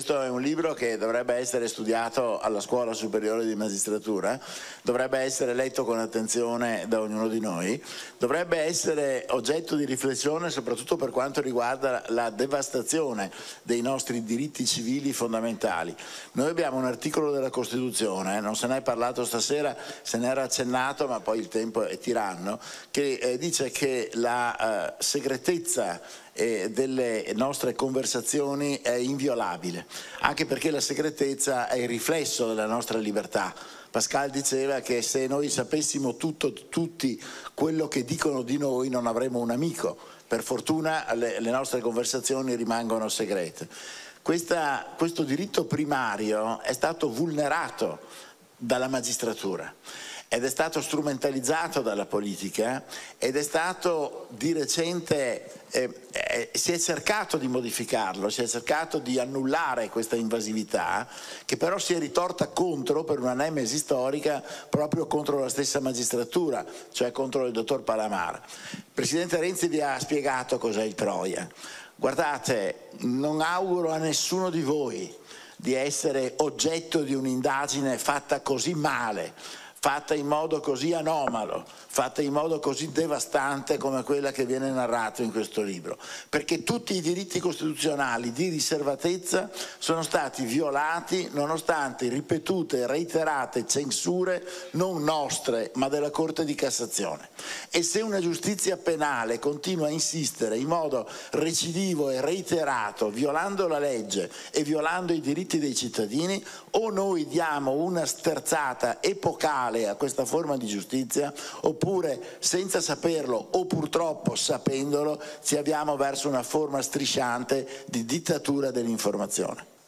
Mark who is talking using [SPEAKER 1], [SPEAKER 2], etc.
[SPEAKER 1] questo è un libro che dovrebbe essere studiato alla scuola superiore di magistratura, dovrebbe essere letto con attenzione da ognuno di noi, dovrebbe essere oggetto di riflessione soprattutto per quanto riguarda la devastazione dei nostri diritti civili fondamentali. Noi abbiamo un articolo della Costituzione, non se ne è parlato stasera, se ne era accennato ma poi il tempo è tiranno, che eh, dice che la eh, segretezza eh, delle nostre conversazioni è inviolabile, anche perché la segretezza è il riflesso della nostra libertà. Pascal diceva che se noi sapessimo tutto, tutti quello che dicono di noi non avremmo un amico, per fortuna le, le nostre conversazioni rimangono segrete. Questa, questo diritto primario è stato vulnerato dalla magistratura ed è stato strumentalizzato dalla politica ed è stato di recente, eh, eh, si è cercato di modificarlo, si è cercato di annullare questa invasività che però si è ritorta contro per una nemesi storica proprio contro la stessa magistratura, cioè contro il dottor Palamara. Il Presidente Renzi vi ha spiegato cos'è il Troia. Guardate, non auguro a nessuno di voi di essere oggetto di un'indagine fatta così male, fatta in modo così anomalo, fatta in modo così devastante come quella che viene narrata in questo libro, perché tutti i diritti costituzionali di riservatezza sono stati violati nonostante ripetute e reiterate censure non nostre ma della Corte di Cassazione. E se una giustizia penale continua a insistere in modo recidivo e reiterato, violando la legge e violando i diritti dei cittadini, o noi diamo una sterzata epocale uguale a questa forma di giustizia oppure senza saperlo o purtroppo sapendolo ci abbiamo verso una forma strisciante di dittatura dell'informazione.